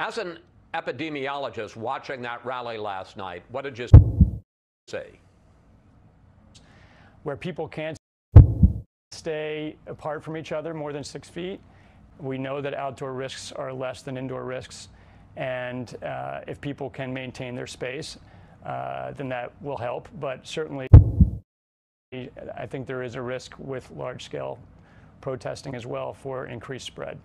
As an epidemiologist watching that rally last night, what did you say? Where people can't stay apart from each other more than six feet, we know that outdoor risks are less than indoor risks. And uh, if people can maintain their space, uh, then that will help. But certainly, I think there is a risk with large scale protesting as well for increased spread.